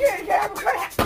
shit, yeah,